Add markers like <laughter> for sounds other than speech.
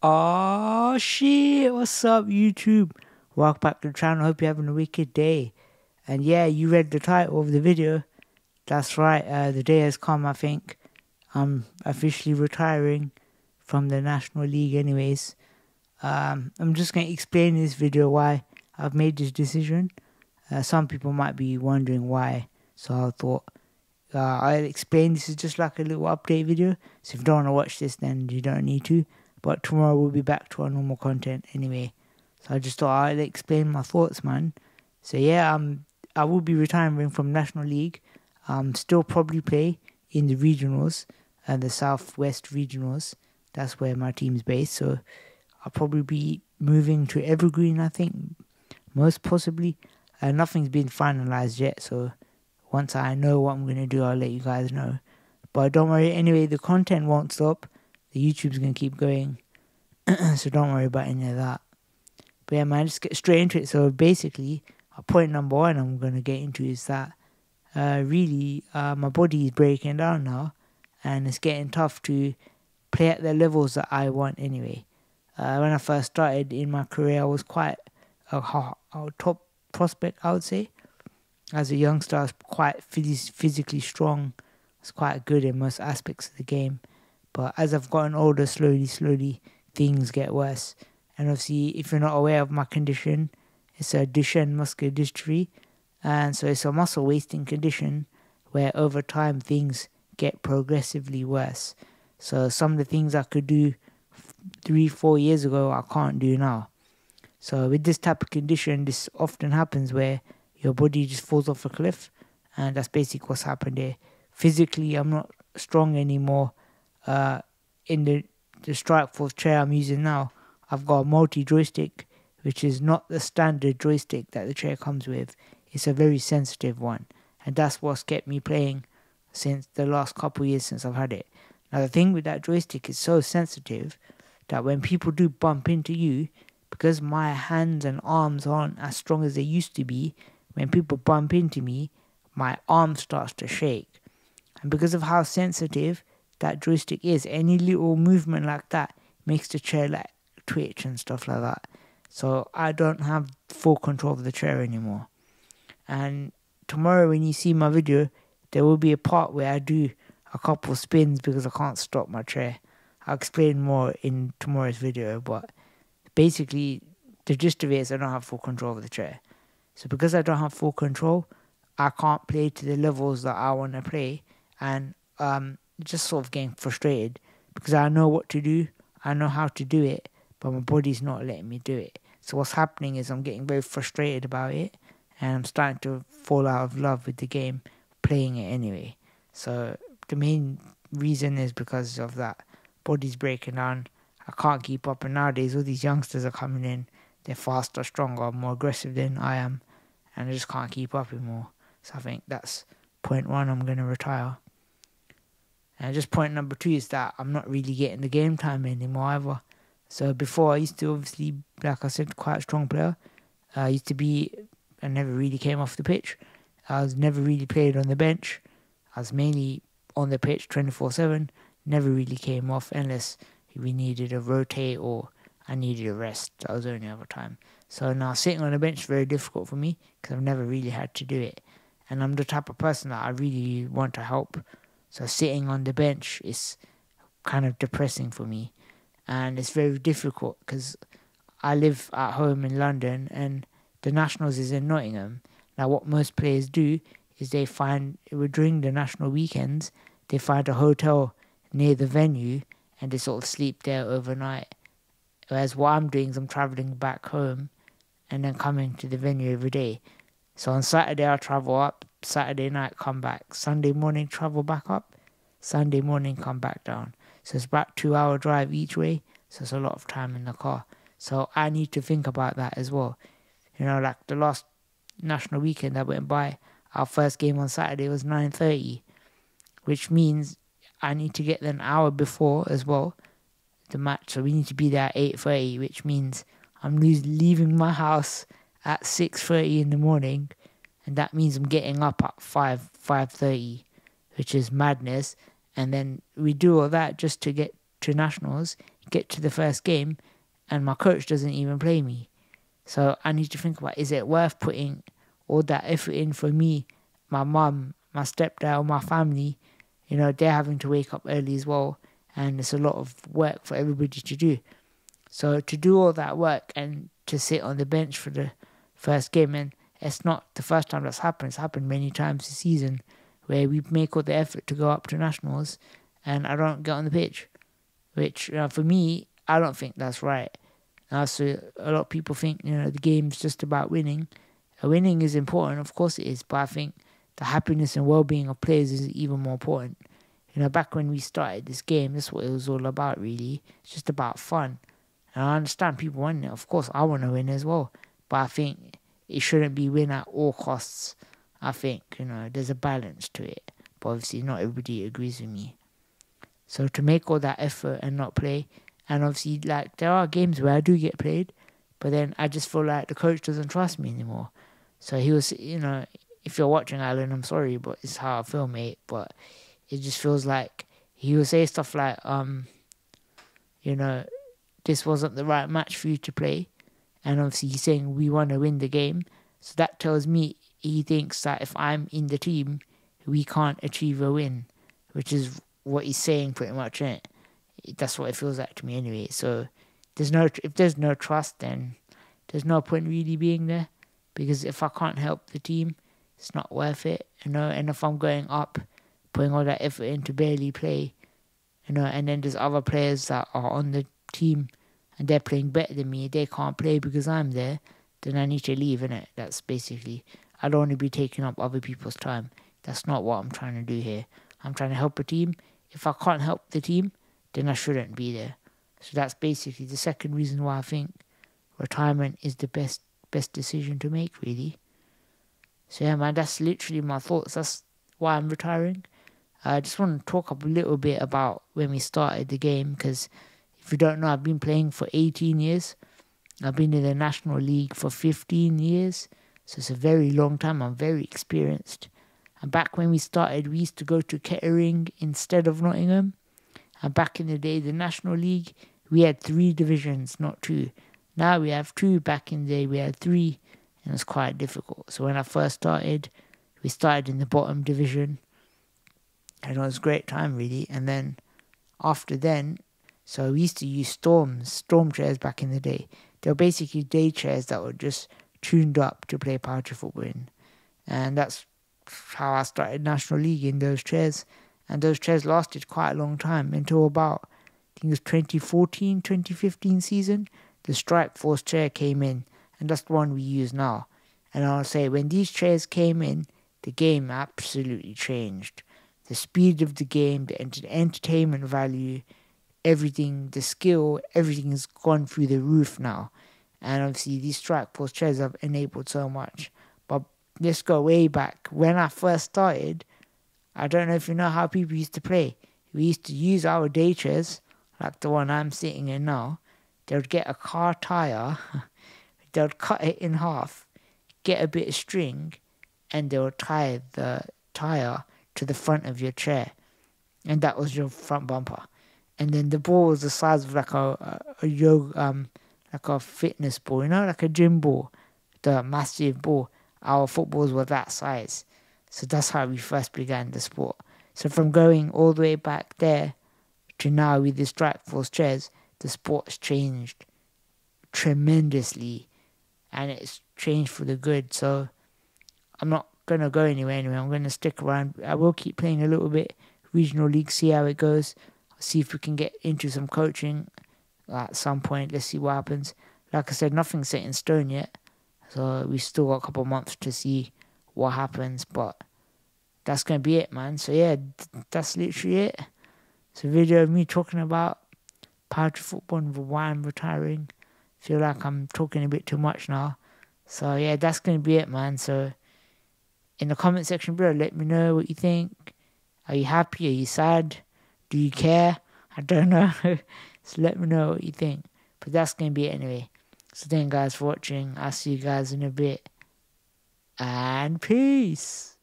Oh shit, what's up YouTube? Welcome back to the channel, hope you're having a wicked day. And yeah, you read the title of the video. That's right, uh, the day has come I think. I'm officially retiring from the National League anyways. Um, I'm just going to explain in this video why I've made this decision. Uh, some people might be wondering why, so I thought uh, I'll explain. This is just like a little update video, so if you don't want to watch this then you don't need to. But tomorrow we'll be back to our normal content anyway. So I just thought I'd explain my thoughts, man. So yeah, um, I will be retiring from National League. Um, still probably play in the regionals and the Southwest regionals. That's where my team's based. So I'll probably be moving to Evergreen. I think most possibly. Uh, nothing's been finalized yet. So once I know what I'm gonna do, I'll let you guys know. But don't worry. Anyway, the content won't stop the YouTube's gonna keep going. <clears throat> so don't worry about any of that. But yeah, man, just get straight into it. So basically, point number one I'm gonna get into is that uh, really uh, my body is breaking down now, and it's getting tough to play at the levels that I want anyway. Uh, when I first started in my career, I was quite a, a top prospect, I would say. As a youngster, I was quite phys- physically strong. I was quite good in most aspects of the game. But as I've gotten older, slowly, slowly, things get worse. And obviously, if you're not aware of my condition, it's a Duchenne muscular dystrophy. And so it's a muscle wasting condition where over time things get progressively worse. So some of the things I could do three, four years ago, I can't do now. So with this type of condition, this often happens where your body just falls off a cliff. And that's basically what's happened there. Physically, I'm not strong anymore uh, in the, the Strikeforce chair I'm using now, I've got a multi joystick, which is not the standard joystick that the chair comes with. It's a very sensitive one, and that's what's kept me playing since the last couple years since I've had it. Now the thing with that joystick is so sensitive that when people do bump into you, because my hands and arms aren't as strong as they used to be, when people bump into me, my arm starts to shake. And because of how sensitive that joystick is. Any little movement like that makes the chair like twitch and stuff like that. So I don't have full control of the chair anymore. And tomorrow when you see my video, there will be a part where I do a couple spins because I can't stop my chair. I'll explain more in tomorrow's video, but basically the gist of it is I don't have full control of the chair. So because I don't have full control, I can't play to the levels that I want to play, and um, just sort of getting frustrated because I know what to do, I know how to do it, but my body's not letting me do it. So what's happening is I'm getting very frustrated about it, and I'm starting to fall out of love with the game, playing it anyway. So the main reason is because of that. Body's breaking down. I can't keep up, and nowadays all these youngsters are coming in. They're faster, stronger, more aggressive than I am, and I just can't keep up anymore. So I think that's point one. I'm gonna retire. And just point number two is that I'm not really getting the game time anymore either. So before I used to obviously, like I said, quite a strong player. I used to be, I never really came off the pitch. I was never really played on the bench. I was mainly on the pitch 24 7. Never really came off unless we needed a rotate or I needed a rest. That was the only other time. So now sitting on the bench is very difficult for me because I've never really had to do it. And I'm the type of person that I really want to help so sitting on the bench is kind of depressing for me, and it's very difficult because I live at home in London and the Nationals is in Nottingham. Now, what most players do is they find during the national weekends they find a hotel near the venue and they sort of sleep there overnight. Whereas what I'm doing is I'm traveling back home and then coming to the venue every day. So on Saturday I travel up Saturday night, come back. Sunday morning, travel back up. Sunday morning, come back down. So it's about two hour drive each way. So it's a lot of time in the car. So I need to think about that as well. You know, like the last national weekend that went by, our first game on Saturday was 9.30, which means I need to get there an hour before as well, the match. So we need to be there at 8.30, which means I'm leaving my house at 6.30 in the morning and that means I'm getting up at five five thirty, which is madness. And then we do all that just to get to nationals, get to the first game and my coach doesn't even play me. So I need to think about is it worth putting all that effort in for me, my mum, my stepdad, my family? You know, they're having to wake up early as well, and it's a lot of work for everybody to do. So to do all that work and to sit on the bench for the first game, and it's not the first time that's happened. It's happened many times this season where we make all the effort to go up to nationals, and I don't get on the pitch, which you know, for me, I don't think that's right. Now, so a lot of people think you know the game's just about winning. winning is important, of course it is, but I think the happiness and well-being of players is even more important. You know, back when we started this game, that's what it was all about. Really, it's just about fun. And I understand people want it. Of course, I want to win as well, but I think it shouldn't be win at all costs. I think you know there's a balance to it, but obviously not everybody agrees with me. So to make all that effort and not play, and obviously, like, there are games where I do get played, but then I just feel like the coach doesn't trust me anymore. So he was, you know, if you're watching Alan, I'm sorry, but it's how I feel, mate. But it just feels like he will say stuff like, um, you know, this wasn't the right match for you to play. And obviously, he's saying we want to win the game. So that tells me he thinks that if I'm in the team, we can't achieve a win, which is what he's saying pretty much, is that's what it feels like to me anyway. So there's no if there's no trust, then there's no point really being there because if I can't help the team, it's not worth it, you know. And if I'm going up, putting all that effort in to barely play, you know, and then there's other players that are on the team and they're playing better than me, they can't play because I'm there, then I need to leave, innit? That's basically I don't want to be taking up other people's time. That's not what I'm trying to do here. I'm trying to help a team. If I can't help the team, then I shouldn't be there. So that's basically the second reason why I think retirement is the best best decision to make, really. So yeah, man, that's literally my thoughts. That's why I'm retiring. I just want to talk up a little bit about when we started the game, because if you don't know, I've been playing for 18 years. I've been in the National League for 15 years, so it's a very long time. I'm very experienced. And back when we started, we used to go to Kettering instead of Nottingham. And back in the day, the National League, we had three divisions, not two. Now we have two. Back in the day, we had three, and it's quite difficult. So when I first started, we started in the bottom division, and it was a great time, really. And then after then, so we used to use storms, storm chairs back in the day. They were basically day chairs that were just tuned up to play powerchair football in. And that's how I started National League in those chairs and those chairs lasted quite a long time until about I think it was 2014 2015 season the Strike Force chair came in and that's the one we use now and I'll say when these chairs came in the game absolutely changed the speed of the game the entertainment value everything the skill everything has gone through the roof now and obviously these Strike Force chairs have enabled so much but let's go way back when I first started I don't know if you know how people used to play. We used to use our day chairs, like the one I'm sitting in now. They would get a car tire, <laughs> they would cut it in half, get a bit of string, and they would tie the tire to the front of your chair. And that was your front bumper. And then the ball was the size of like a, a, a yoga, um, like a fitness ball, you know, like a gym ball, the massive ball. Our footballs were that size. So that's how we first began the sport. So from going all the way back there to now with the Strike Force chairs, the sport's changed tremendously and it's changed for the good. So I'm not to go anywhere anyway. I'm to stick around. I will keep playing a little bit regional league, see how it goes. See if we can get into some coaching at some point. Let's see what happens. Like I said, nothing's set in stone yet. So we still got a couple months to see what happens, but that's gonna be it, man. So yeah, that's literally it. It's a video of me talking about powerchair football and why I'm retiring. Feel like I'm talking a bit too much now. So yeah, that's gonna be it, man. So in the comment section below, let me know what you think. Are you happy? Are you sad? Do you care? I don't know. <laughs> so let me know what you think. But that's gonna be it anyway. So thank you guys for watching. I'll see you guys in a bit and peace.